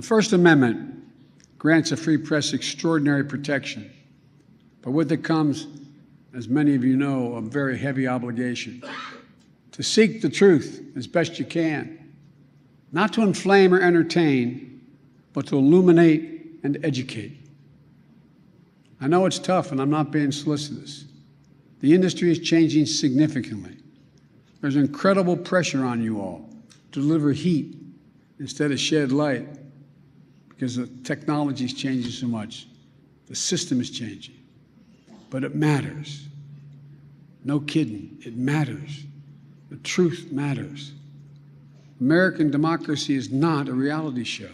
The First Amendment grants a free press extraordinary protection, but with it comes, as many of you know, a very heavy obligation to seek the truth as best you can, not to inflame or entertain, but to illuminate and educate. I know it's tough, and I'm not being solicitous. The industry is changing significantly. There's incredible pressure on you all to deliver heat instead of shed light because the technology is changing so much. The system is changing. But it matters. No kidding, it matters. The truth matters. American democracy is not a reality show.